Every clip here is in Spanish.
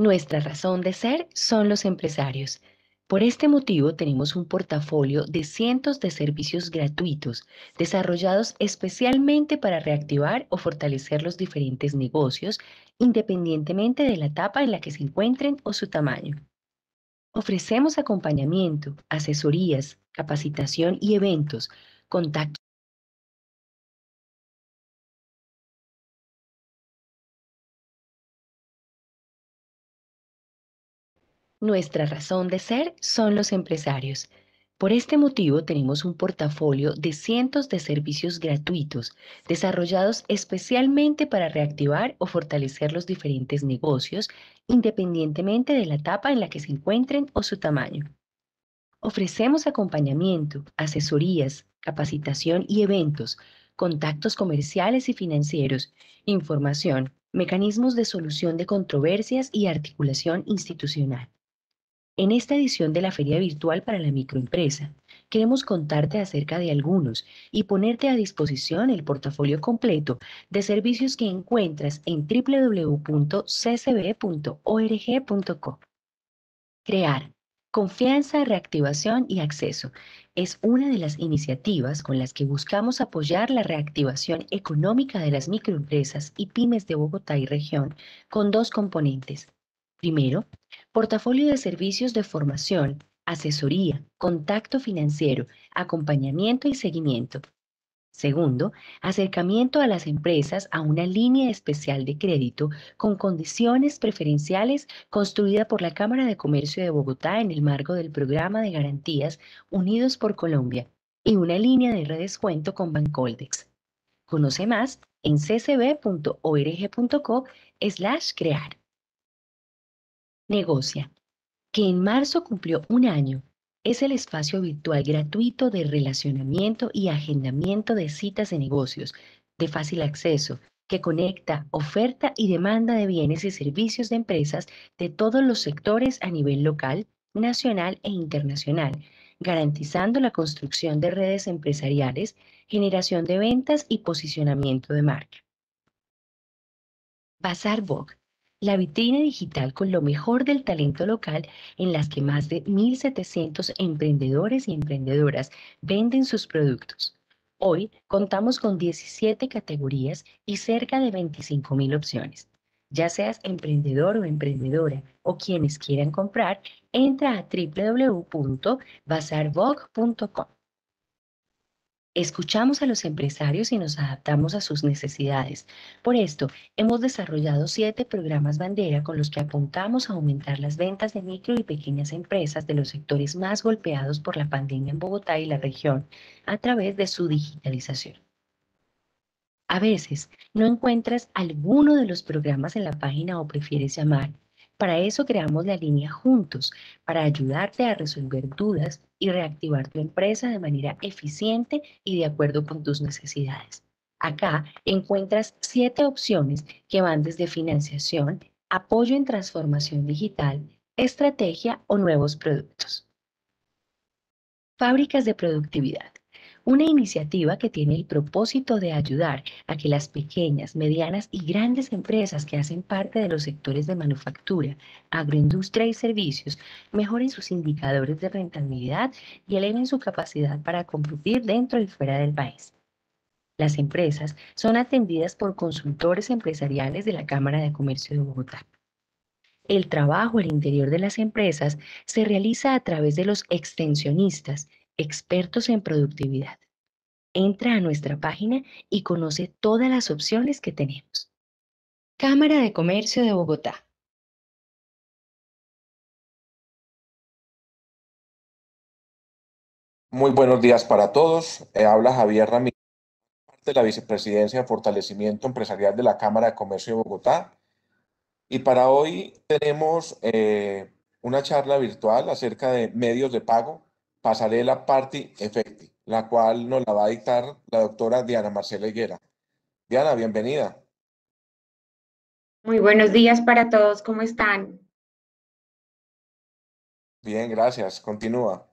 Nuestra razón de ser son los empresarios. Por este motivo tenemos un portafolio de cientos de servicios gratuitos desarrollados especialmente para reactivar o fortalecer los diferentes negocios independientemente de la etapa en la que se encuentren o su tamaño. Ofrecemos acompañamiento, asesorías, capacitación y eventos, contactos Nuestra razón de ser son los empresarios. Por este motivo tenemos un portafolio de cientos de servicios gratuitos desarrollados especialmente para reactivar o fortalecer los diferentes negocios independientemente de la etapa en la que se encuentren o su tamaño. Ofrecemos acompañamiento, asesorías, capacitación y eventos, contactos comerciales y financieros, información, mecanismos de solución de controversias y articulación institucional. En esta edición de la Feria Virtual para la Microempresa, queremos contarte acerca de algunos y ponerte a disposición el portafolio completo de servicios que encuentras en www.ccb.org.co. Crear Confianza, reactivación y acceso es una de las iniciativas con las que buscamos apoyar la reactivación económica de las microempresas y pymes de Bogotá y región con dos componentes. Primero, portafolio de servicios de formación, asesoría, contacto financiero, acompañamiento y seguimiento. Segundo, acercamiento a las empresas a una línea especial de crédito con condiciones preferenciales construida por la Cámara de Comercio de Bogotá en el marco del programa de garantías Unidos por Colombia y una línea de redescuento con Bancoldex. Conoce más en ccb.org.co slash crear. Negocia, que en marzo cumplió un año, es el espacio virtual gratuito de relacionamiento y agendamiento de citas de negocios de fácil acceso que conecta oferta y demanda de bienes y servicios de empresas de todos los sectores a nivel local, nacional e internacional, garantizando la construcción de redes empresariales, generación de ventas y posicionamiento de marca. Bazar Vogue la vitrina digital con lo mejor del talento local en las que más de 1.700 emprendedores y emprendedoras venden sus productos. Hoy contamos con 17 categorías y cerca de 25.000 opciones. Ya seas emprendedor o emprendedora o quienes quieran comprar, entra a www.bazarvog.com. Escuchamos a los empresarios y nos adaptamos a sus necesidades. Por esto, hemos desarrollado siete programas bandera con los que apuntamos a aumentar las ventas de micro y pequeñas empresas de los sectores más golpeados por la pandemia en Bogotá y la región a través de su digitalización. A veces no encuentras alguno de los programas en la página o prefieres llamar para eso creamos la línea Juntos, para ayudarte a resolver dudas y reactivar tu empresa de manera eficiente y de acuerdo con tus necesidades. Acá encuentras siete opciones que van desde financiación, apoyo en transformación digital, estrategia o nuevos productos. Fábricas de productividad una iniciativa que tiene el propósito de ayudar a que las pequeñas, medianas y grandes empresas que hacen parte de los sectores de manufactura, agroindustria y servicios mejoren sus indicadores de rentabilidad y eleven su capacidad para competir dentro y fuera del país. Las empresas son atendidas por consultores empresariales de la Cámara de Comercio de Bogotá. El trabajo al interior de las empresas se realiza a través de los extensionistas expertos en productividad. Entra a nuestra página y conoce todas las opciones que tenemos. Cámara de Comercio de Bogotá. Muy buenos días para todos. Eh, habla Javier Ramírez, de la Vicepresidencia de Fortalecimiento Empresarial de la Cámara de Comercio de Bogotá. Y para hoy tenemos eh, una charla virtual acerca de medios de pago Pasarela Party Effecti, la cual nos la va a dictar la doctora Diana Marcela Higuera. Diana, bienvenida. Muy buenos días para todos, ¿cómo están? Bien, gracias. Continúa.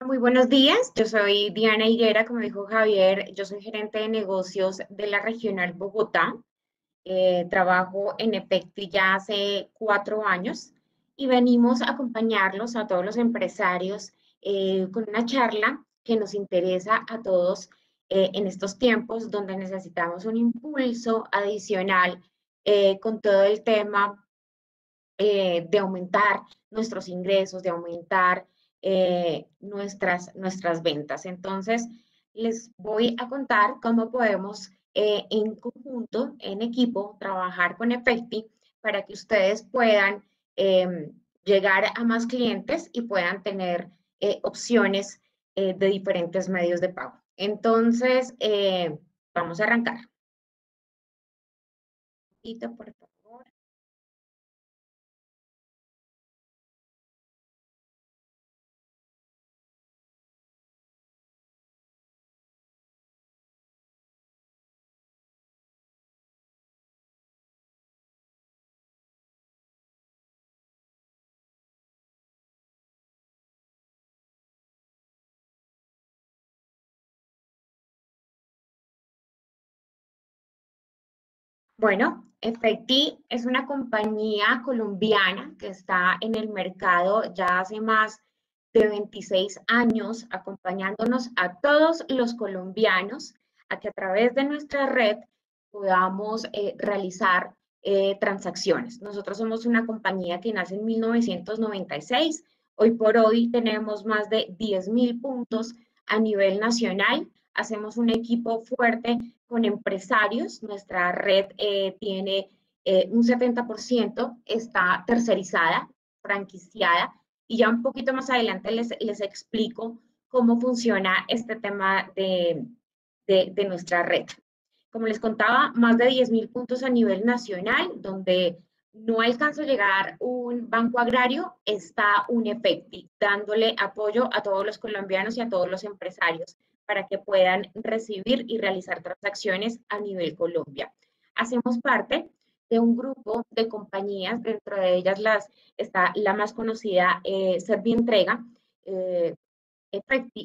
Muy buenos días, yo soy Diana Higuera, como dijo Javier, yo soy gerente de negocios de la Regional Bogotá. Eh, trabajo en EPECTI ya hace cuatro años y venimos a acompañarlos a todos los empresarios eh, con una charla que nos interesa a todos eh, en estos tiempos donde necesitamos un impulso adicional con todo el tema de aumentar nuestros ingresos, de aumentar nuestras, nuestras ventas. Entonces, les voy a contar cómo podemos eh, en conjunto, en equipo, trabajar con EPECTI para que ustedes puedan em, llegar a más clientes y puedan tener eh, opciones eh, de diferentes medios de pago. Entonces, vamos a arrancar. Por Bueno, Efecti es una compañía colombiana que está en el mercado ya hace más de 26 años, acompañándonos a todos los colombianos a que a través de nuestra red podamos eh, realizar eh, transacciones. Nosotros somos una compañía que nace en 1996. Hoy por hoy tenemos más de 10.000 puntos a nivel nacional. Hacemos un equipo fuerte con empresarios. Nuestra red eh, tiene eh, un 70%, está tercerizada, franquiciada, y ya un poquito más adelante les, les explico cómo funciona este tema de, de, nuestra red. Como les contaba, más de 10.000 puntos a nivel nacional, donde no alcanza a llegar un banco agrario, está un EFECTI, dándole apoyo a todos los colombianos y a todos los empresarios para que puedan recibir y realizar transacciones a nivel Colombia. Hacemos parte de un grupo de compañías, dentro de ellas las, está la más conocida, eh, Servientrega, eh,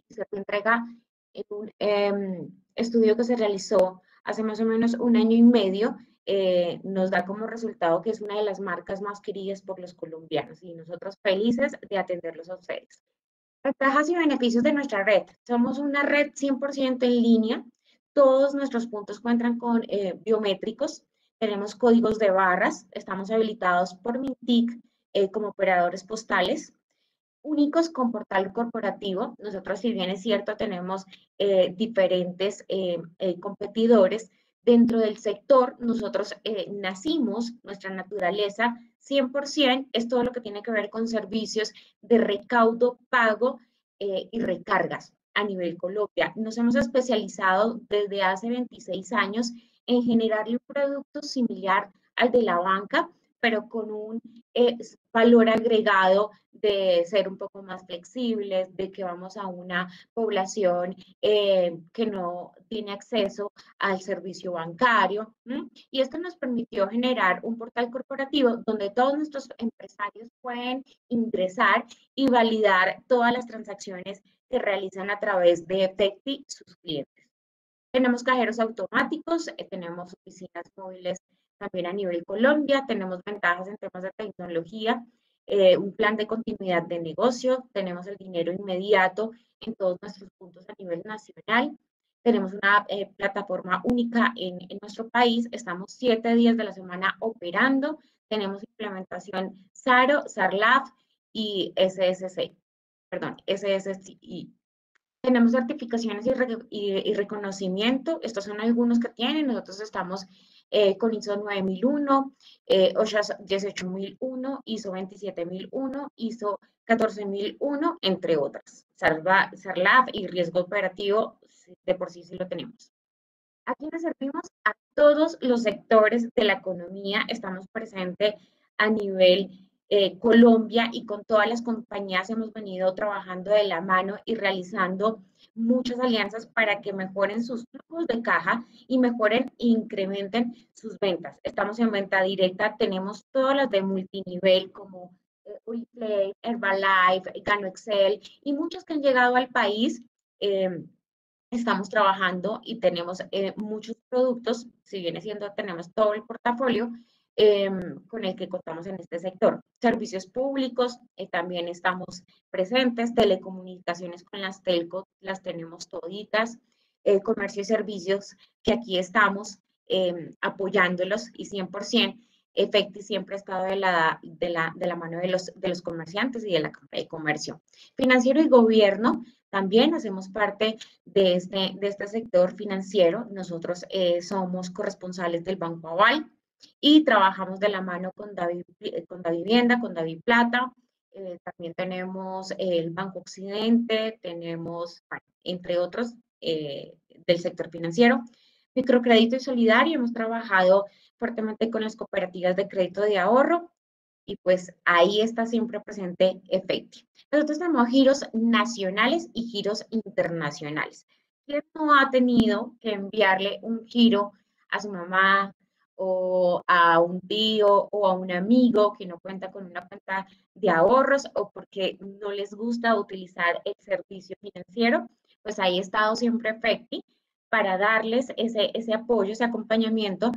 Servientrega, en un em, estudio que se realizó hace más o menos un año y medio, eh, nos da como resultado que es una de las marcas más queridas por los colombianos y nosotros felices de atenderlos a ustedes. Ventajas y beneficios de nuestra red. Somos una red 100% en línea. Todos nuestros puntos cuentan con eh, biométricos. Tenemos códigos de barras. Estamos habilitados por Mintic eh, como operadores postales. Únicos con portal corporativo. Nosotros, si bien es cierto, tenemos eh, diferentes competidores, dentro del sector, nosotros nacimos, nuestra naturaleza 100% es todo lo que tiene que ver con servicios de recaudo, pago eh, y recargas a nivel Colombia. Nos hemos especializado desde hace 26 años en generarle un producto similar al de la banca, pero con un eh, valor agregado de ser un poco más flexibles, de que vamos a una población eh, que no tiene acceso al servicio bancario. Y esto nos permitió generar un portal corporativo donde todos nuestros empresarios pueden ingresar y validar todas las transacciones que realizan a través de Efecti sus clientes. Tenemos cajeros automáticos, eh, tenemos oficinas móviles también a nivel Colombia, tenemos ventajas en temas de tecnología, eh, un plan de continuidad de negocio, tenemos el dinero inmediato en todos nuestros puntos a nivel nacional, tenemos una eh, plataforma única en, en, nuestro país, estamos siete días de la semana operando, tenemos implementación SARO, SARLAF y SSC, perdón, SSCI. Tenemos certificaciones y, reconocimiento, estos son algunos que tienen, nosotros estamos eh, con ISO 9001, eh, OSHA 18001, ISO 27001, ISO 14001, entre otras. SARLAB y riesgo operativo, de por sí sí lo tenemos. ¿A quiénes servimos? A todos los sectores de la economía. Estamos presentes a nivel eh, Colombia y con todas las compañías hemos venido trabajando de la mano y realizando muchas alianzas para que mejoren sus flujos de caja y mejoren e incrementen sus ventas. Estamos en venta directa, tenemos todas las de multinivel como eh, Herbalife, Gano Excel y muchas que han llegado al país. Eh, estamos trabajando y tenemos eh, muchos productos, si viene siendo, tenemos todo el portafolio em, con el que contamos en este sector. Servicios públicos, eh, también estamos presentes, telecomunicaciones con las telco, las tenemos toditas, eh, comercio y servicios, que aquí estamos em, apoyándolos y 100%. Efecti siempre ha estado de la, de la, de la mano de los, de los comerciantes y de la de Comercio. Financiero y gobierno, también hacemos parte de este, de este sector financiero. Nosotros eh, somos corresponsales del Banco Aval y trabajamos de la mano con David, con David Vivienda, con David Plata. Eh, también tenemos el Banco Occidente, tenemos, entre otros, eh, del sector financiero. Microcrédito y solidario, hemos trabajado fuertemente con las cooperativas de crédito de ahorro y pues ahí está siempre presente Efecti. Nosotros tenemos giros nacionales y giros internacionales. ¿Quién no ha tenido que enviarle un giro a su mamá o a un tío o a un amigo que no cuenta con una cuenta de ahorros o porque no les gusta utilizar el servicio financiero? Pues ahí ha estado siempre Efecti para darles ese, ese apoyo, ese acompañamiento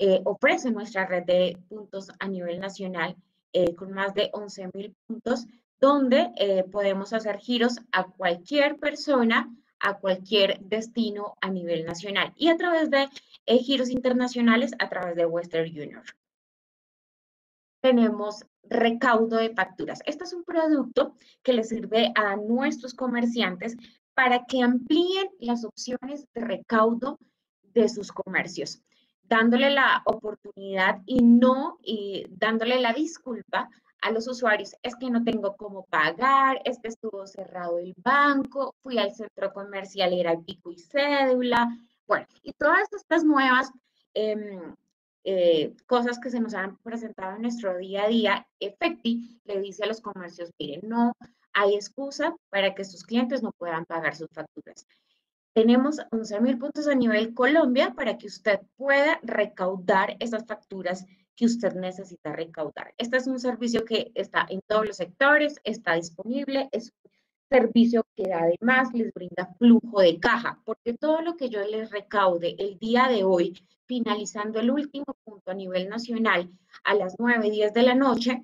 eh, ofrece nuestra red de puntos a nivel nacional eh, con más de 11 mil puntos, donde eh, podemos hacer giros a cualquier persona, a cualquier destino a nivel nacional y a través de giros internacionales a través de Western Union. Tenemos recaudo de facturas. Este es un producto que le sirve a nuestros comerciantes para que amplíen las opciones de recaudo de sus comercios dándole la oportunidad y no y dándole la disculpa a los usuarios, es que no tengo cómo pagar, es que estuvo cerrado el banco, fui al centro comercial, era el pico y cédula, bueno, y todas estas nuevas em, eh, cosas que se nos han presentado en nuestro día a día, Efecti le dice a los comercios, miren, no hay excusa para que sus clientes no puedan pagar sus facturas. Tenemos 11.000 puntos a nivel Colombia para que usted pueda recaudar esas facturas que usted necesita recaudar. Este es un servicio que está en todos los sectores, está disponible, es un servicio que además les brinda flujo de caja, porque todo lo que yo les recaude el día de hoy, finalizando el último punto a nivel nacional a las 9, 10 de la noche,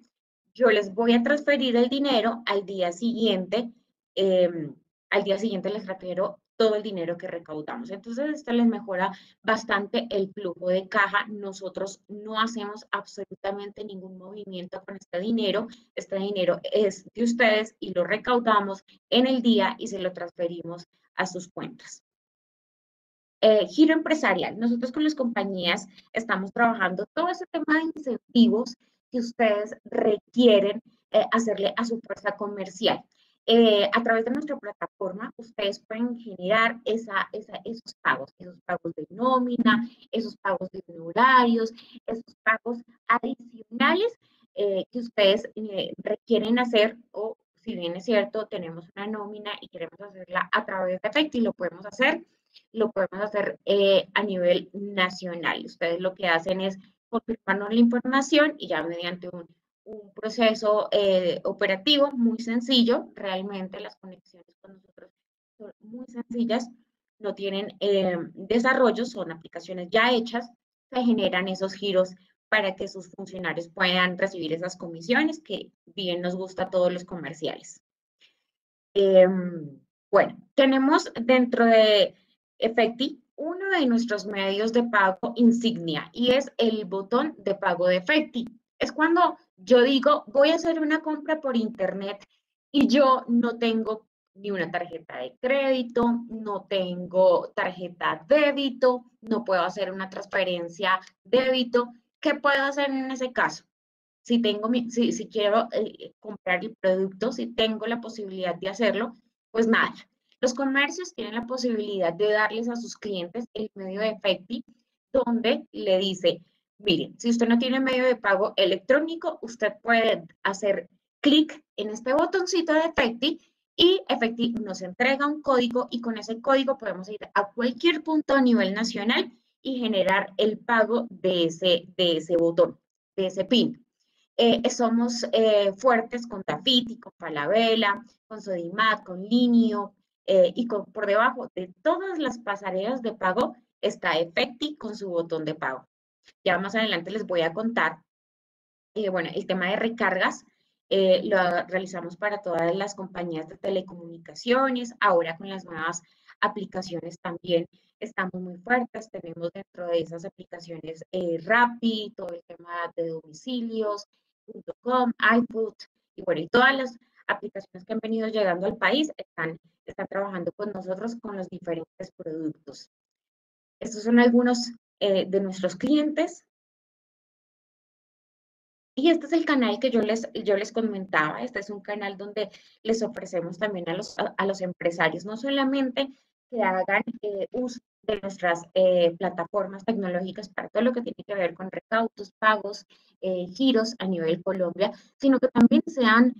yo les voy a transferir el dinero al día siguiente. Em, al día siguiente les refiero todo el dinero que recaudamos. Entonces, esto les mejora bastante el flujo de caja. Nosotros no hacemos absolutamente ningún movimiento con este dinero. Este dinero es de ustedes y lo recaudamos en el día y se lo transferimos a sus cuentas. Eh, giro empresarial. Nosotros con las compañías estamos trabajando todo ese tema de incentivos que ustedes requieren eh, hacerle a su fuerza comercial. Eh, a través de nuestra plataforma, ustedes pueden generar esos pagos, esos pagos de nómina, esos pagos de honorarios, esos pagos adicionales eh, que ustedes eh, requieren hacer o si bien es cierto, tenemos una nómina y queremos hacerla a través de Efecti, lo podemos hacer, lo podemos hacer a nivel nacional. Ustedes lo que hacen es confirmarnos la información y ya mediante un, un proceso eh, operativo muy sencillo. Realmente las conexiones con nosotros son muy sencillas, no tienen eh, desarrollo, son aplicaciones ya hechas, se generan esos giros para que sus funcionarios puedan recibir esas comisiones que bien nos gusta a todos los comerciales. Em, bueno, tenemos dentro de Efecti uno de nuestros medios de pago insignia y es el botón de pago de Efecti. Es cuando yo digo, voy a hacer una compra por internet y yo no tengo ni una tarjeta de crédito, no tengo tarjeta débito, no puedo hacer una transferencia débito. ¿Qué puedo hacer en ese caso? Si, tengo si, si quiero eh, comprar el producto, si tengo la posibilidad de hacerlo, pues nada. Los comercios tienen la posibilidad de darles a sus clientes el medio de Efecti, donde le dice, Miren, si usted no tiene medio de pago electrónico, usted puede hacer clic en este botoncito de Efecti y Efecti nos entrega un código y con ese código podemos ir a cualquier punto a nivel nacional y generar el pago de ese, de ese botón, de ese PIN. Eh, somos eh, fuertes con Tafiti, con Falabella, con Sodimat, con Linio, y por debajo de todas las pasarelas de pago está Efecti con su botón de pago. Ya más adelante les voy a contar, bueno, el tema de recargas eh, lo realizamos para todas las compañías de telecomunicaciones, ahora con las nuevas aplicaciones también estamos muy fuertes, tenemos dentro de esas aplicaciones eh, Rappi, todo el tema de domicilios, .com, iFood, y bueno, y todas las aplicaciones que han venido llegando al país están, están trabajando con nosotros con los diferentes productos. Estos son algunos eh, de nuestros clientes. Y este es el canal que yo les, yo les comentaba. Este es un canal donde les ofrecemos también a los, a, los empresarios, no solamente que hagan eh, uso de nuestras eh, plataformas tecnológicas para todo lo que tiene que ver con recaudos, pagos, giros a nivel Colombia, sino que también sean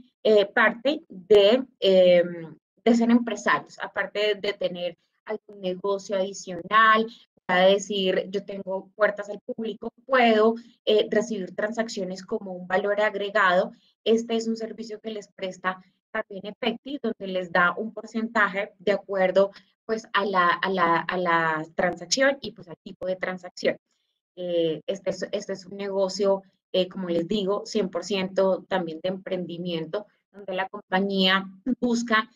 parte de, em, de ser empresarios, aparte de tener algún negocio adicional, a decir, yo tengo puertas al público, puedo eh, recibir transacciones como un valor agregado. Este es un servicio que les presta también Efecti, donde les da un porcentaje de acuerdo pues a la, a la, a la transacción y pues al tipo de transacción. Eh, este, es, este es un negocio, eh, como les digo, 100% también de emprendimiento, donde la compañía busca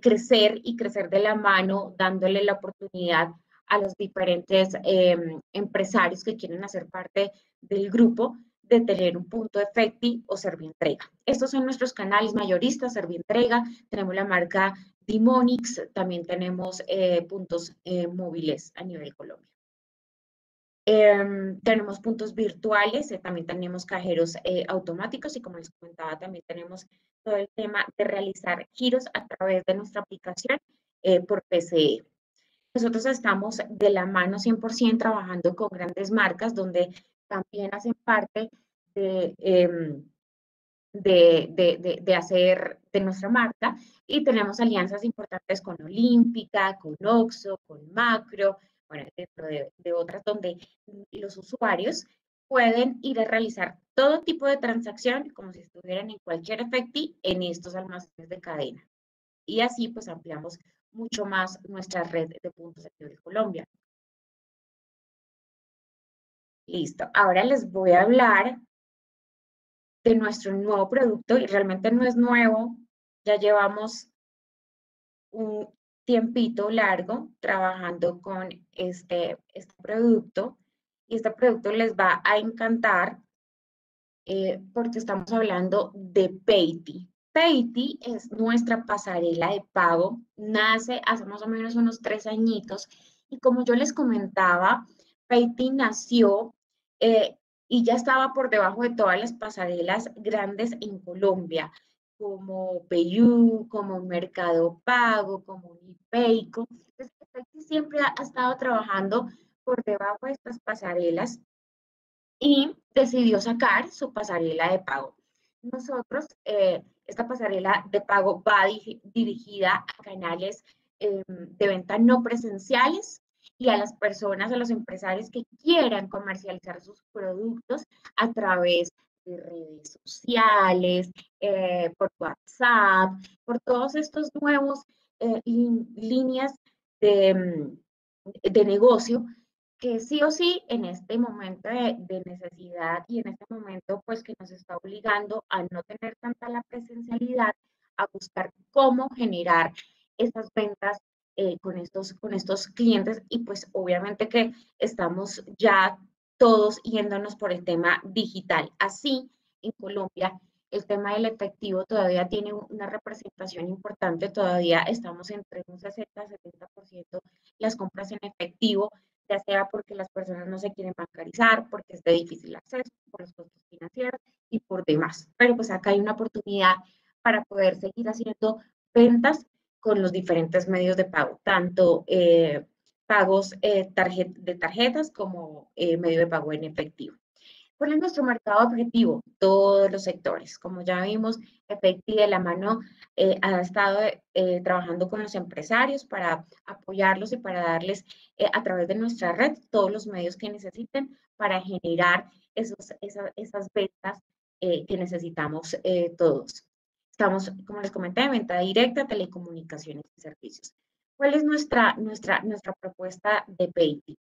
crecer y crecer de la mano, dándole la oportunidad a los diferentes em, empresarios que quieren hacer parte del grupo de tener un punto efecti o Servientrega. Estos son nuestros canales mayoristas, Servientrega, tenemos la marca Dimonix, también tenemos eh, puntos eh, móviles a nivel Colombia. Em, tenemos puntos virtuales, eh, también tenemos cajeros automáticos y como les comentaba, también tenemos todo el tema de realizar giros a través de nuestra aplicación por PCE. Nosotros estamos de la mano 100% trabajando con grandes marcas donde también hacen parte em, de, de, de, hacer de nuestra marca y tenemos alianzas importantes con Olímpica, con Oxo, con Macro, bueno, dentro de, otras donde los usuarios pueden ir a realizar todo tipo de transacción como si estuvieran en cualquier efecti en estos almacenes de cadena. Y así pues ampliamos mucho más nuestra red de puntos de Colombia. Listo. Ahora les voy a hablar de nuestro nuevo producto y realmente no es nuevo. Ya llevamos un tiempito largo trabajando con este, este producto y este producto les va a encantar eh, porque estamos hablando de Payti. Payti es nuestra pasarela de pago, nace hace más o menos unos tres añitos y como yo les comentaba, Payti nació eh, y ya estaba por debajo de todas las pasarelas grandes en Colombia, como PayU, como Mercado Pago, como Unipayco. Entonces, siempre ha estado trabajando por debajo de estas pasarelas y decidió sacar su pasarela de pago. Nosotros eh, esta pasarela de pago va dirigida a canales em, de venta no presenciales y a las personas, a los empresarios que quieran comercializar sus productos a través de redes sociales, eh, por WhatsApp, por todos estos nuevos eh, líneas de, em, de negocio que sí o sí en este momento de, necesidad y en este momento pues que nos está obligando a no tener tanta la presencialidad, a buscar cómo generar esas ventas eh, con, estos, con estos clientes. Y pues obviamente que estamos ya todos yéndonos por el tema digital. Así en Colombia el tema del efectivo todavía tiene una representación importante, todavía estamos entre un 60-70% las compras en efectivo, ya sea porque las personas no se quieren bancarizar, porque es de difícil acceso, por los costos financieros y por demás. Pero pues acá hay una oportunidad para poder seguir haciendo ventas con los diferentes medios de pago, tanto eh, pagos eh, de tarjetas como eh, medio de pago en efectivo. ¿Cuál es nuestro mercado objetivo? Todos los sectores. Como ya vimos, Efecti de la mano eh, ha estado eh, trabajando con los empresarios para apoyarlos y para darles eh, a través de nuestra red todos los medios que necesiten para generar esas, ventas que necesitamos todos. Estamos, como les comenté, en venta directa, telecomunicaciones y servicios. ¿Cuál es nuestra, nuestra, nuestra propuesta de Payty?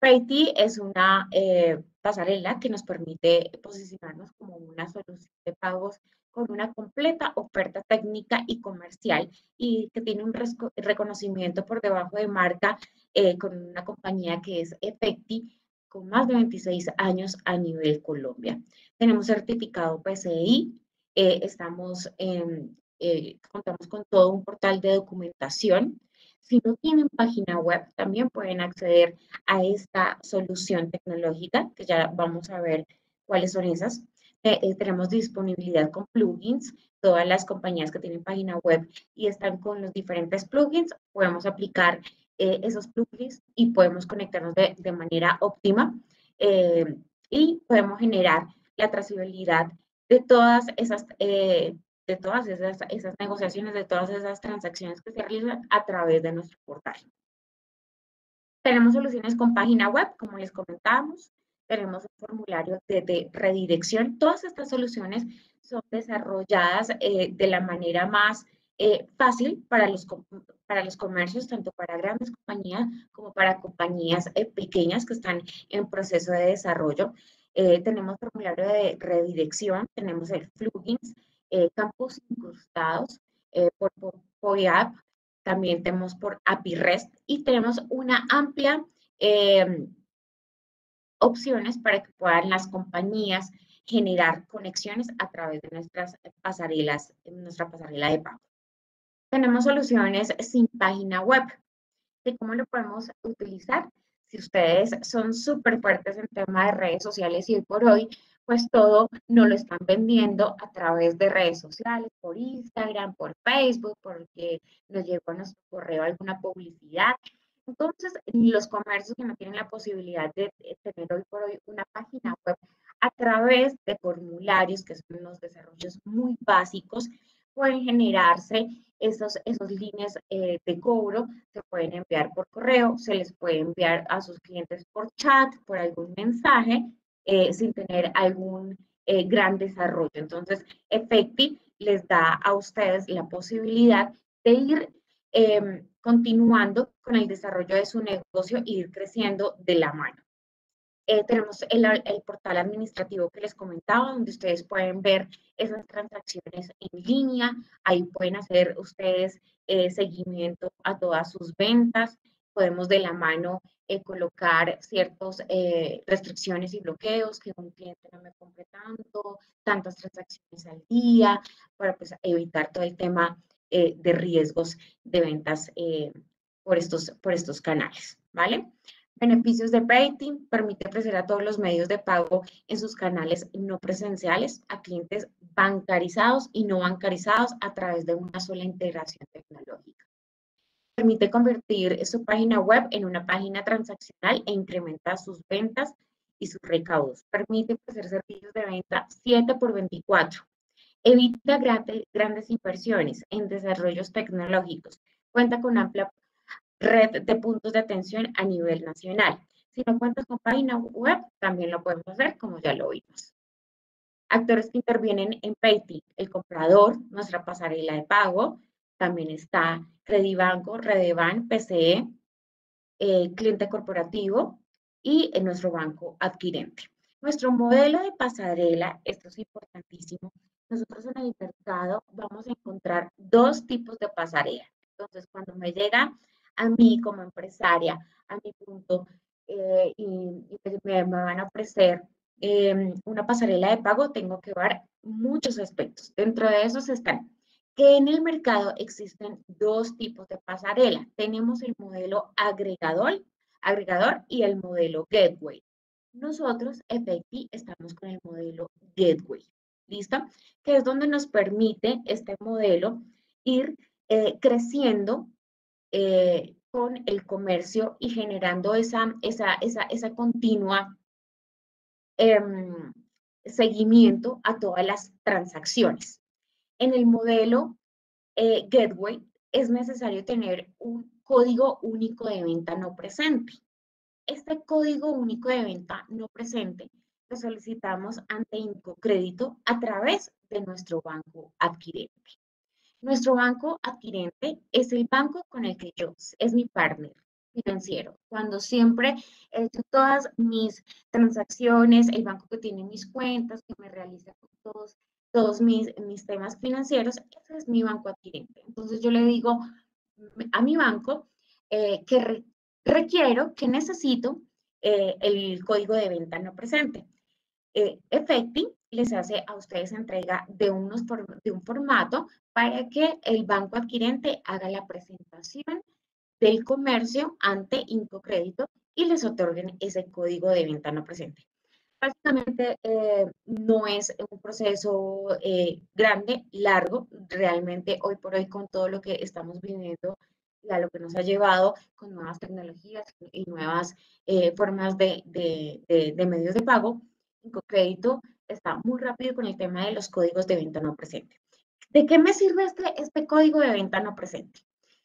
Payty es una eh, pasarela que nos permite posicionarnos como una solución de pagos con una completa oferta técnica y comercial y que tiene un reconocimiento por debajo de marca eh, con una compañía que es Efecti con más de 26 años a nivel Colombia. Tenemos certificado PCI, eh, estamos en, eh, contamos con todo un portal de documentación. Si no tienen página web, también pueden acceder a esta solución tecnológica, que ya vamos a ver cuáles son esas. Eh, tenemos disponibilidad con plugins. Todas las compañías que tienen página web y están con los diferentes plugins, podemos aplicar esos plugins y podemos conectarnos de, de manera óptima y podemos generar la trazabilidad de todas esas, eh, de todas esas, esas negociaciones, de todas esas transacciones que se realizan a través de nuestro portal. Tenemos soluciones con página web, como les comentábamos. Tenemos un formulario de, redirección. Todas estas soluciones son desarrolladas eh, de la manera más eh, fácil para los, para los comercios, tanto para grandes compañías como para compañías pequeñas que están en proceso de desarrollo. Eh, tenemos formulario de redirección, tenemos el plugins, eh, campos incrustados eh, por, por también tenemos por API REST y tenemos una amplia em, opciones para que puedan las compañías generar conexiones a través de nuestras pasarelas, nuestra pasarela de pago. Tenemos soluciones sin página web. ¿De cómo lo podemos utilizar? si ustedes son súper fuertes en tema de redes sociales y hoy por hoy, pues todo no lo están vendiendo a través de redes sociales, por Instagram, por Facebook, porque nos llegó a nuestro correo alguna publicidad. Entonces, los comercios que no tienen la posibilidad de tener hoy por hoy una página web a través de formularios, que son unos desarrollos muy básicos, pueden generarse esos, esos líneas eh, de cobro, se pueden enviar por correo, se les puede enviar a sus clientes por chat, por algún mensaje, eh, sin tener algún eh, gran desarrollo. Entonces, Effective les da a ustedes la posibilidad de ir em, continuando con el desarrollo de su negocio e ir creciendo de la mano. Eh, tenemos el, portal administrativo que les comentaba, donde ustedes pueden ver esas transacciones en línea. Ahí pueden hacer ustedes seguimiento a todas sus ventas. Podemos de la mano eh, colocar ciertas restricciones y bloqueos, que un cliente no me compre tanto, tantas transacciones al día, para pues, evitar todo el tema de riesgos de ventas por, estos, por estos canales, ¿vale? Beneficios de Payting permite ofrecer a todos los medios de pago en sus canales no presenciales a clientes bancarizados y no bancarizados a través de una sola integración tecnológica. Permite convertir su página web en una página transaccional e incrementa sus ventas y sus recaudos. Permite ofrecer servicios de venta 7 por 24. Evita grandes inversiones en desarrollos tecnológicos. Cuenta con amplia red de puntos de atención a nivel nacional. Si no cuentas con página web, también lo podemos hacer, como ya lo vimos. Actores que intervienen en Payty, el comprador, nuestra pasarela de pago, también está Credibanco, Redeban, PCE, eh, cliente corporativo y en nuestro banco adquirente. Nuestro modelo de pasarela, esto es importantísimo, nosotros en el mercado vamos a encontrar dos tipos de pasarela. Entonces, cuando me llega a mí como empresaria, a mi punto, eh, y, pues, me, van a ofrecer em, una pasarela de pago, tengo que ver muchos aspectos. Dentro de esos están que en el mercado existen dos tipos de pasarela. Tenemos el modelo agregador, agregador y el modelo gateway. Nosotros, Efecti, estamos con el modelo gateway. ¿Listo? Que es donde nos permite este modelo ir eh, creciendo eh, con el comercio y generando esa, esa, esa, esa continua em, seguimiento a todas las transacciones. En el modelo eh, Gateway es necesario tener un código único de venta no presente. Este código único de venta no presente lo solicitamos ante Incocrédito a través de nuestro banco adquirente. Nuestro banco adquirente es el banco con el que yo, es mi partner financiero. Cuando siempre he hecho todas mis transacciones, el banco que tiene mis cuentas, que me realiza todos, todos mis, mis temas financieros, ese es mi banco adquirente. Entonces yo le digo a mi banco eh, que requiero, que necesito eh, el código de venta no presente. Eh, Efecti les hace a ustedes entrega de, unos de un formato para que el banco adquirente haga la presentación del comercio ante Incocrédito y les otorguen ese código de venta no presente. Básicamente eh, no es un proceso eh, grande, largo, realmente hoy por hoy con todo lo que estamos viviendo, a lo que nos ha llevado con nuevas tecnologías y nuevas eh, formas de, de, medios de pago, Incocrédito está muy rápido con el tema de los códigos de venta no presente. ¿De qué me sirve este, este código de venta no presente?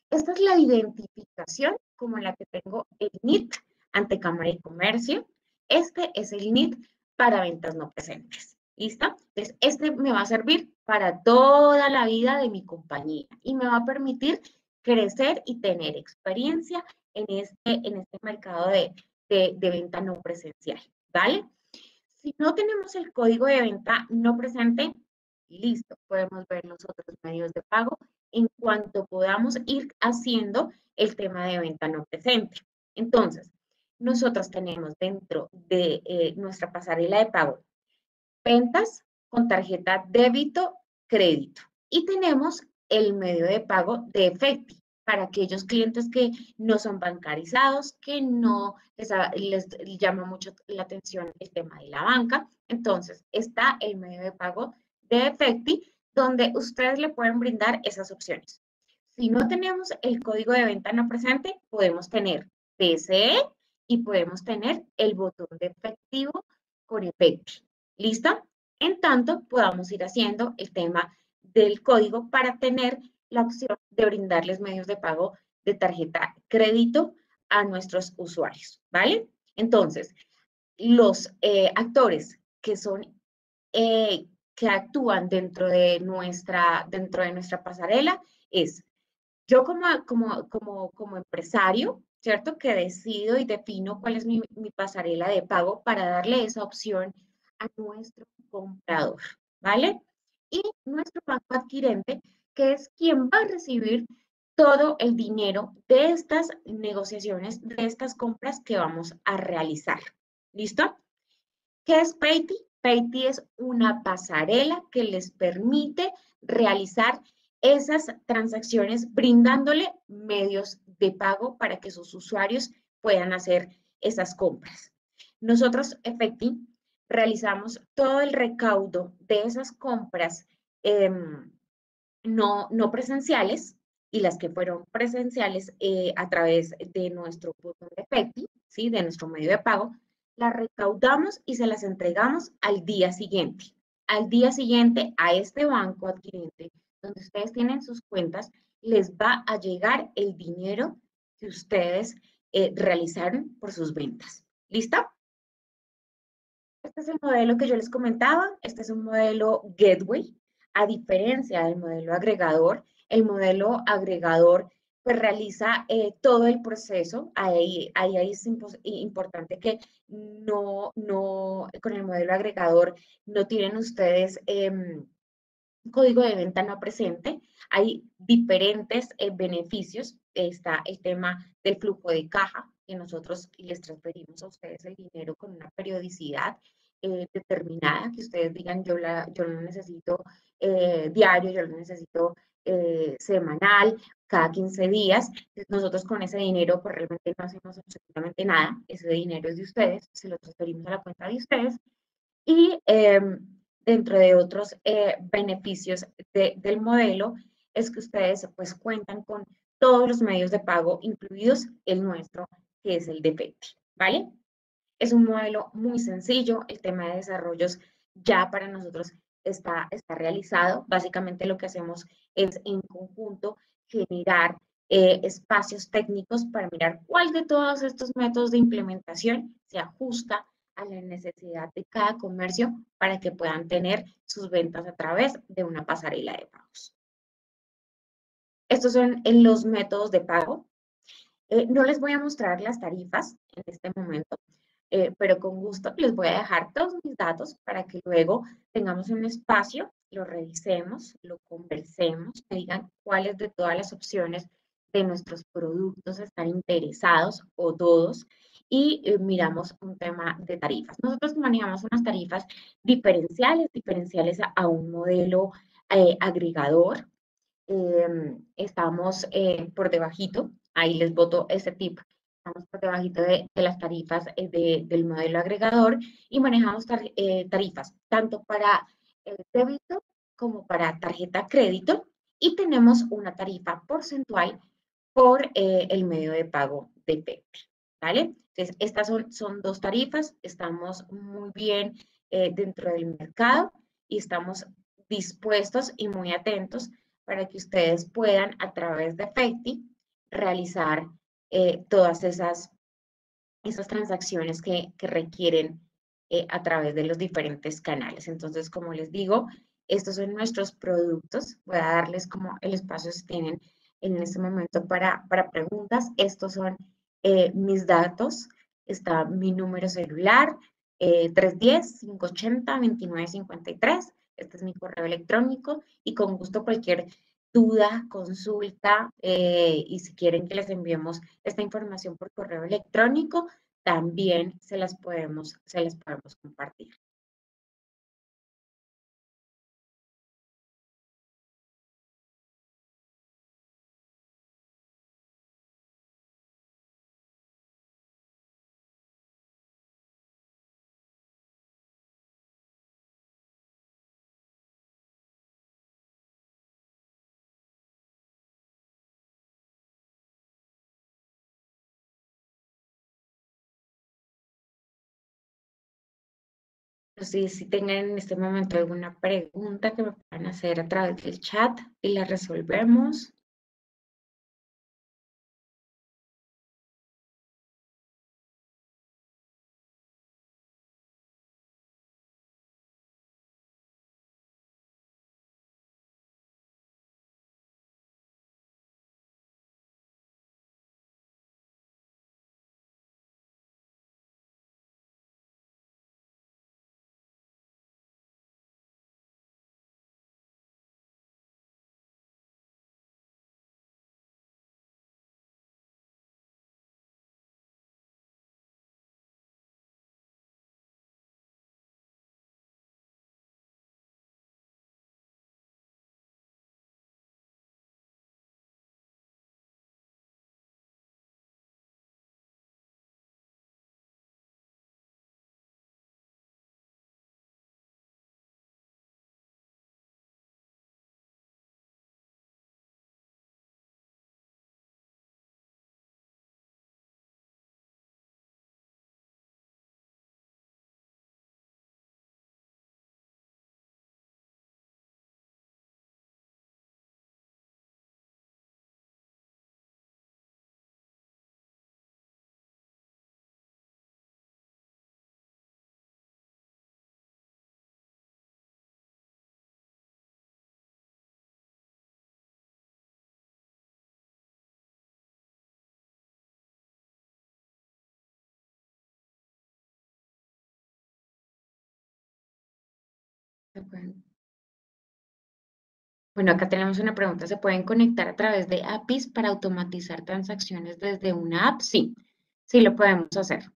Esta es la identificación como la que tengo el NIT ante Cámara de Comercio. Este es el NIT para ventas no presentes. ¿Listo? Entonces, este me va a servir para toda la vida de mi compañía y me va a permitir crecer y tener experiencia en este, en este mercado de, de, de venta no presencial. ¿Vale? Si no tenemos el código de venta no presente, listo, podemos ver los otros medios de pago en cuanto podamos ir haciendo el tema de venta no presente. Entonces, nosotros tenemos dentro de eh, nuestra pasarela de pago ventas con tarjeta débito, crédito y tenemos el medio de pago de Efecti para aquellos clientes que no son bancarizados, que no les, llama mucho la atención el tema de la banca. Entonces, está el medio de pago de Efecti, donde ustedes le pueden brindar esas opciones. Si no tenemos el código de venta no presente, podemos tener PCE y podemos tener el botón de efectivo con Efecti. ¿Listo? En tanto, podamos ir haciendo el tema del código para tener la opción de brindarles medios de pago de tarjeta crédito a nuestros usuarios, ¿vale? Entonces, los eh, actores que son eh, que actúan dentro de nuestra, dentro de nuestra pasarela es yo como, como, como, como empresario, ¿cierto? Que decido y defino cuál es mi, pasarela de pago para darle esa opción a nuestro comprador, ¿vale? Y nuestro banco adquirente, que es quien va a recibir todo el dinero de estas negociaciones, de estas compras que vamos a realizar. ¿Listo? ¿Qué es Payti? Payti es una pasarela que les permite realizar esas transacciones brindándole medios de pago para que sus usuarios puedan hacer esas compras. Nosotros, Efecti, realizamos todo el recaudo de esas compras em, no, no presenciales y las que fueron presenciales eh, a través de nuestro botón de Efecti, ¿sí? de nuestro medio de pago, las recaudamos y se las entregamos al día siguiente. Al día siguiente a este banco adquirente, donde ustedes tienen sus cuentas, les va a llegar el dinero que ustedes eh, realizaron por sus ventas. ¿Listo? Este es el modelo que yo les comentaba. Este es un modelo gateway. A diferencia del modelo agregador, el modelo agregador pues realiza eh, todo el proceso. Ahí, ahí, es importante que no, no, con el modelo agregador no tienen ustedes em, código de venta no presente. Hay diferentes eh, beneficios. Está el tema del flujo de caja, que nosotros les transferimos a ustedes el dinero con una periodicidad eh, determinada, que ustedes digan, yo, la, yo lo necesito diario, yo lo necesito semanal cada 15 días. Nosotros con ese dinero pues realmente no hacemos absolutamente nada. Ese dinero es de ustedes, se lo transferimos a la cuenta de ustedes. Y em, dentro de otros eh, beneficios del modelo es que ustedes pues cuentan con todos los medios de pago, incluidos el nuestro, que es el de FETI, ¿vale? Es un modelo muy sencillo, el tema de desarrollos ya para nosotros está, está realizado. Básicamente lo que hacemos es en conjunto generar eh, espacios técnicos para mirar cuál de todos estos métodos de implementación se ajusta a la necesidad de cada comercio para que puedan tener sus ventas a través de una pasarela de pagos. estos son los métodos de pago. Eh, no les voy a mostrar las tarifas en este momento, eh, pero con gusto les voy a dejar todos mis datos para que luego tengamos un espacio, lo revisemos, lo conversemos, me digan cuáles de todas las opciones de nuestros productos están interesados o todos y eh, miramos un tema de tarifas. Nosotros manejamos unas tarifas diferenciales, diferenciales a, un modelo agregador. Em, estamos por debajito Ahí les voto ese tip. Estamos por debajo de, las tarifas eh, del modelo agregador y manejamos eh, tarifas tanto para débito como para tarjeta crédito y tenemos una tarifa porcentual por eh, el medio de pago de PEP. ¿Vale? Entonces, estas son, son dos tarifas, estamos muy bien dentro del mercado y estamos dispuestos y muy atentos para que ustedes puedan a través de FECTI realizar eh, todas esas, esas transacciones que, requieren eh, a través de los diferentes canales. Entonces, como les digo, estos son nuestros productos. Voy a darles como el espacio si tienen en este momento para, para preguntas. Estos son eh, mis datos. Está mi número celular, 310-580-2953. Este es mi correo electrónico y con gusto cualquier duda, consulta eh, y si quieren que les enviemos esta información por correo electrónico, también se las podemos, se las podemos compartir. Sé si tengan en este momento alguna pregunta que me puedan hacer a través del chat y la resolvemos. Bueno, acá tenemos una pregunta. ¿Se pueden conectar a través de APIs para automatizar transacciones desde una app? Sí, sí lo podemos hacer.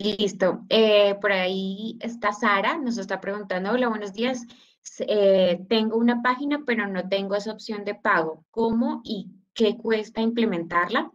Listo. Eh, por ahí está Sara, nos está preguntando, hola, buenos días. Eh, tengo una página, pero no tengo esa opción de pago. ¿Cómo y qué cuesta implementarla?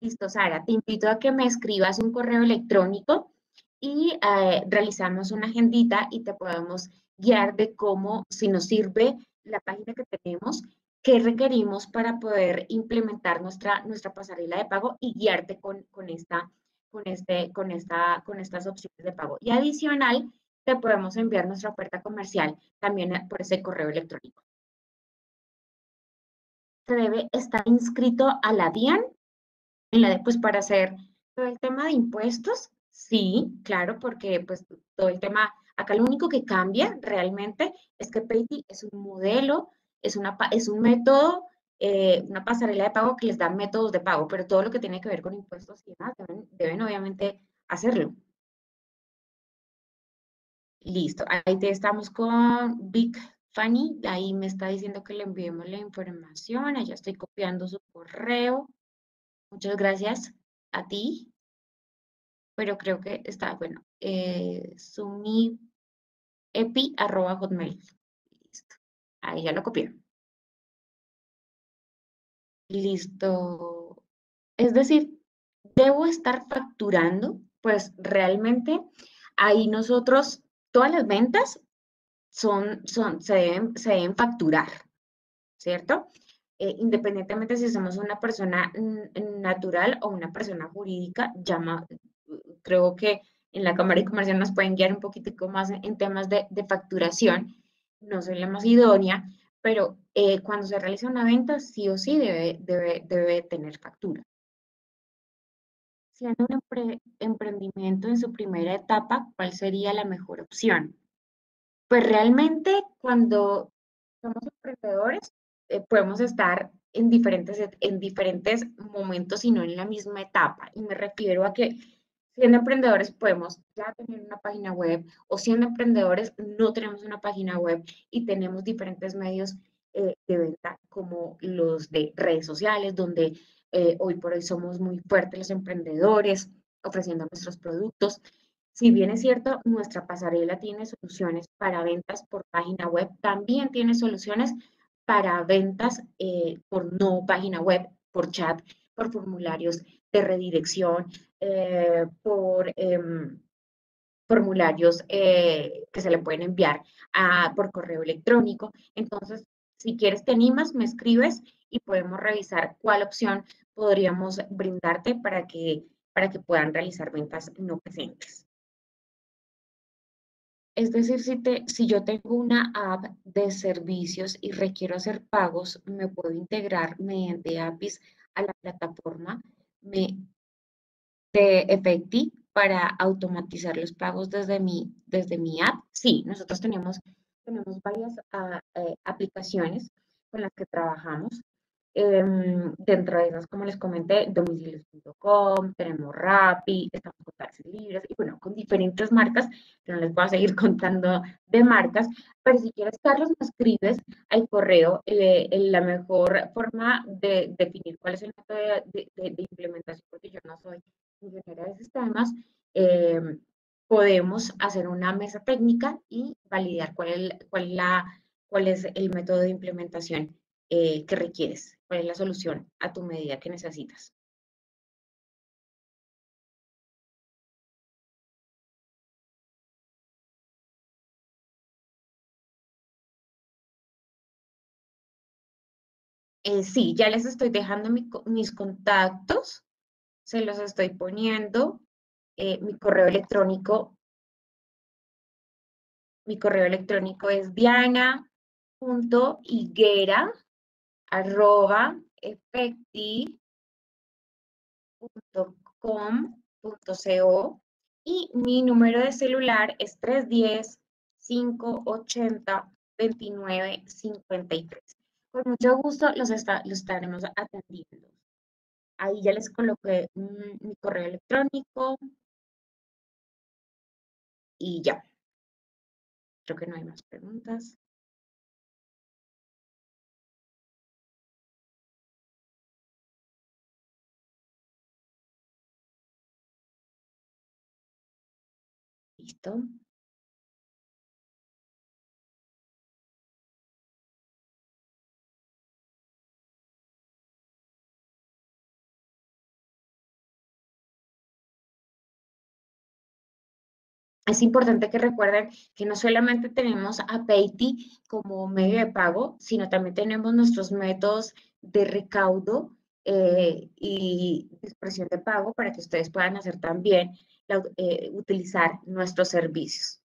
Listo, Sara, te invito a que me escribas un correo electrónico y eh, realizamos una agendita y te podemos guiar de cómo, si nos sirve la página que tenemos, qué requerimos para poder implementar nuestra, nuestra pasarela de pago y guiarte con, con esta con, este, con, esta, con estas opciones de pago. Y adicional, te podemos enviar nuestra oferta comercial también por ese correo electrónico. se debe estar inscrito a la DIAN, la de, pues para hacer todo el tema de impuestos, sí, claro, porque pues todo el tema, acá lo único que cambia realmente es que Payty es un modelo, es, una, es un método, eh, una pasarela de pago que les da métodos de pago, pero todo lo que tiene que ver con impuestos y demás deben, obviamente hacerlo. Listo, ahí te estamos con Big Fanny, ahí me está diciendo que le enviemos la información, allá estoy copiando su correo. Muchas gracias a ti, pero creo que está, bueno, eh, sumiepi arroba hotmail. Listo, ahí ya lo copié. Listo. Es decir, debo estar facturando, pues realmente ahí nosotros, todas las ventas son, son, se, deben, se deben facturar, ¿cierto? Eh, independientemente si somos una persona natural o una persona jurídica, llama, creo que en la Cámara de Comercio nos pueden guiar un poquitico más en temas de, de facturación. No soy la más idónea, pero eh, cuando se realiza una venta, sí o sí debe, debe, debe tener factura. Siendo un emprendimiento en su primera etapa, ¿cuál sería la mejor opción? Pues realmente cuando somos emprendedores eh, podemos estar en diferentes, en diferentes momentos y no en la misma etapa. Y me refiero a que siendo emprendedores podemos ya tener una página web o siendo emprendedores no tenemos una página web y tenemos diferentes medios eh, de venta como los de redes sociales, donde eh, hoy por hoy somos muy fuertes los emprendedores ofreciendo nuestros productos. Si bien es cierto, nuestra pasarela tiene soluciones para ventas por página web, también tiene soluciones para ventas eh, por no página web, por chat, por formularios de redirección, eh, por em, formularios eh, que se le pueden enviar por correo electrónico. Entonces, si quieres, te animas, me escribes y podemos revisar cuál opción podríamos brindarte para que, para que puedan realizar ventas no presentes. Es decir, si, te, si yo tengo una app de servicios y requiero hacer pagos, me puedo integrar mediante APIs a la plataforma de Efecti para automatizar los pagos desde mi, desde mi app. Sí, nosotros tenemos, tenemos varias ah, eh, aplicaciones con las que trabajamos. Em, dentro de esas, como les comenté, domicilios.com, tenemos Rappi, estamos con taxis libres y bueno, con diferentes marcas, que no les voy a seguir contando de marcas, pero si quieres, Carlos, me escribes al correo eh, la mejor forma de definir cuál es el método de, implementación, porque yo no soy ingeniera de sistemas, em, podemos hacer una mesa técnica y validar cuál cuál la, cuál es el método de implementación eh, que requieres, cuál es la solución a tu medida que necesitas. Eh, sí, ya les estoy dejando mis contactos, se los estoy poniendo, eh, mi correo electrónico, mi correo electrónico es diana.higuera arroba efecti.com.co y mi número de celular es 310-580-2953. Con mucho gusto los, estaremos atendiendo. Ahí ya les coloqué mi correo electrónico y ya. Creo que no hay más preguntas. Listo. Es importante que recuerden que no solamente tenemos a Payty como medio de pago, sino también tenemos nuestros métodos de recaudo eh, y expresión de pago para que ustedes puedan hacer también eh, utilizar nuestros servicios.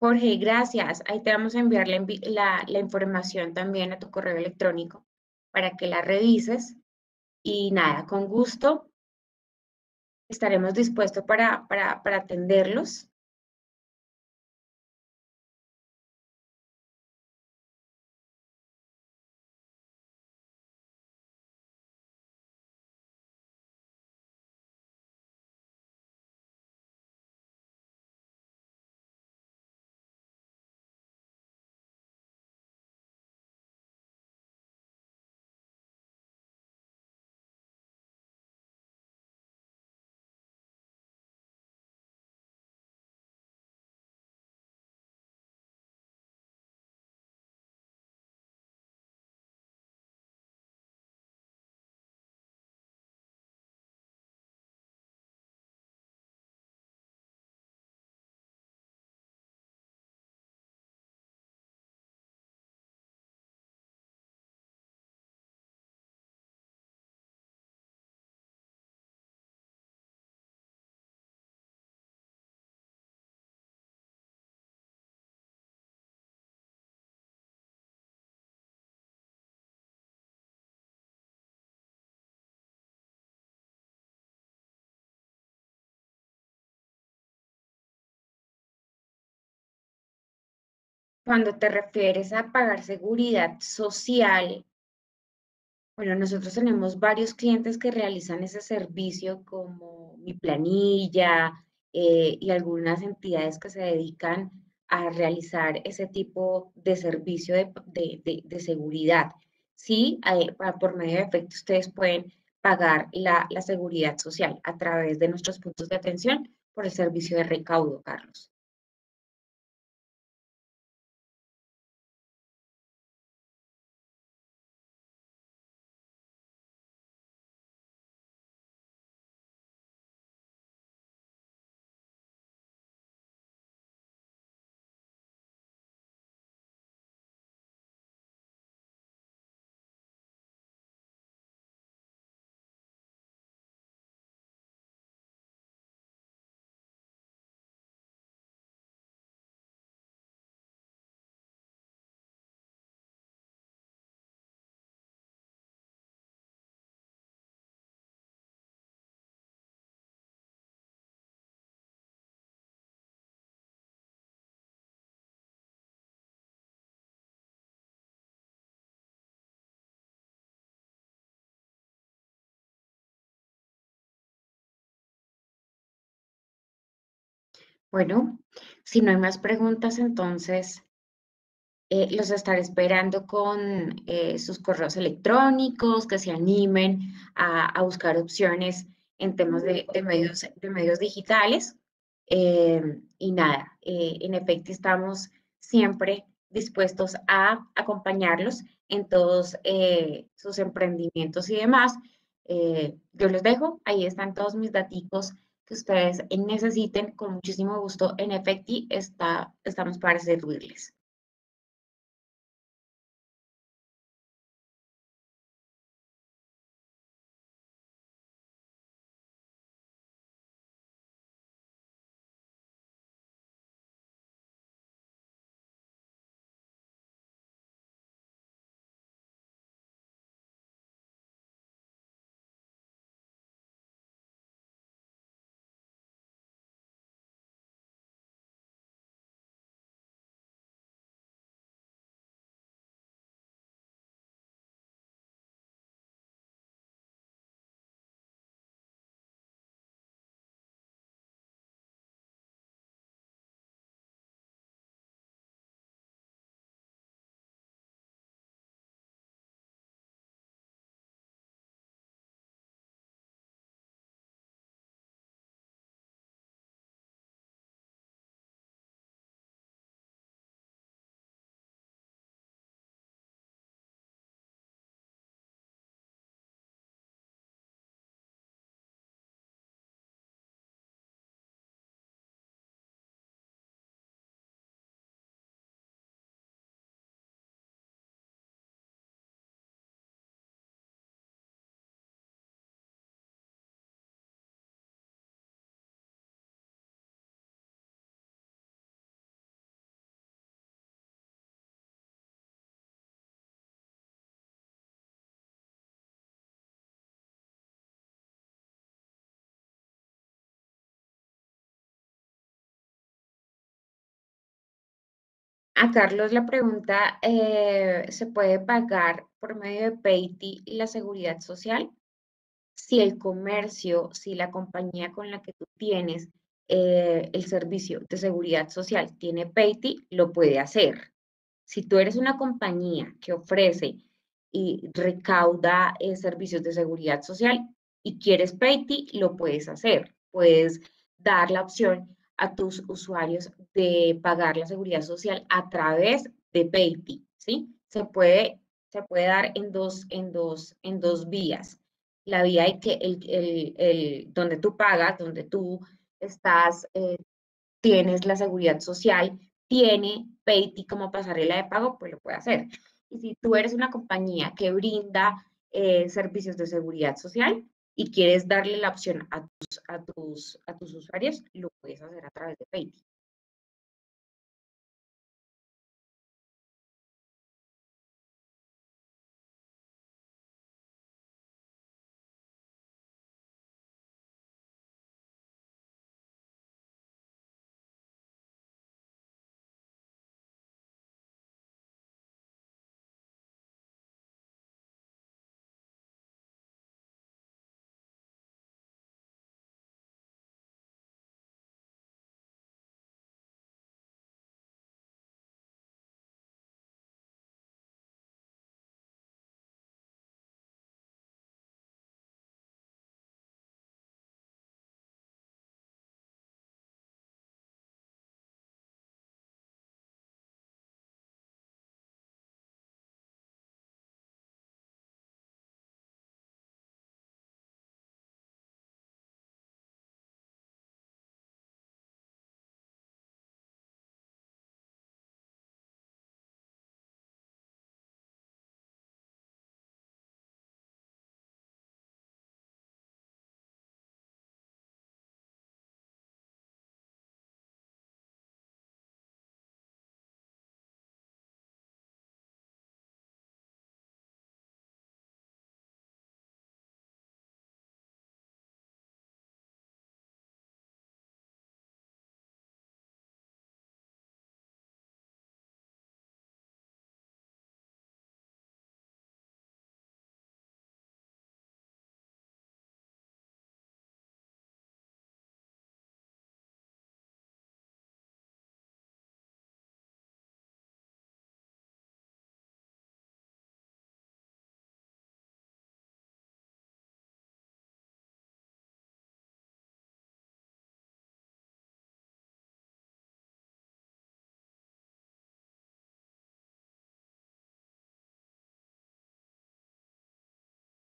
Jorge, gracias. Ahí te vamos a enviar la, información también a tu correo electrónico para que la revises. Y nada, con gusto estaremos dispuestos para, para, para atenderlos. Cuando te refieres a pagar seguridad social, bueno, nosotros tenemos varios clientes que realizan ese servicio como Mi Planilla eh, y algunas entidades que se dedican a realizar ese tipo de servicio de, seguridad. Sí, por medio de efecto ustedes pueden pagar la, la seguridad social a través de nuestros puntos de atención por el servicio de recaudo, Carlos. Bueno, si no hay más preguntas, entonces eh, los estaré esperando con eh, sus correos electrónicos, que se animen a, buscar opciones en temas de, medios, de medios digitales. Eh, y nada, en efecto estamos siempre dispuestos a acompañarlos en todos sus emprendimientos y demás. yo los dejo, ahí están todos mis datos que ustedes necesiten, con muchísimo gusto en Efecti está, estamos para servirles. A Carlos la pregunta, eh, ¿se puede pagar por medio de Payti la seguridad social? Si el comercio, si la compañía con la que tú tienes eh, el servicio de seguridad social tiene Payti, lo puede hacer. Si tú eres una compañía que ofrece y recauda eh, servicios de seguridad social y quieres Payti, lo puedes hacer. Puedes dar la opción a tus usuarios de pagar la seguridad social a través de Payti, ¿sí? Se puede, se puede dar en dos, en, dos, en dos vías. La vía que el, el, el, donde tú pagas, donde tú estás, eh, tienes la seguridad social, tiene Payti como pasarela de pago, pues lo puede hacer. Y si tú eres una compañía que brinda eh, servicios de seguridad social, y quieres darle la opción a tus, a tus, a tus usuarios, lo puedes hacer a través de Payti.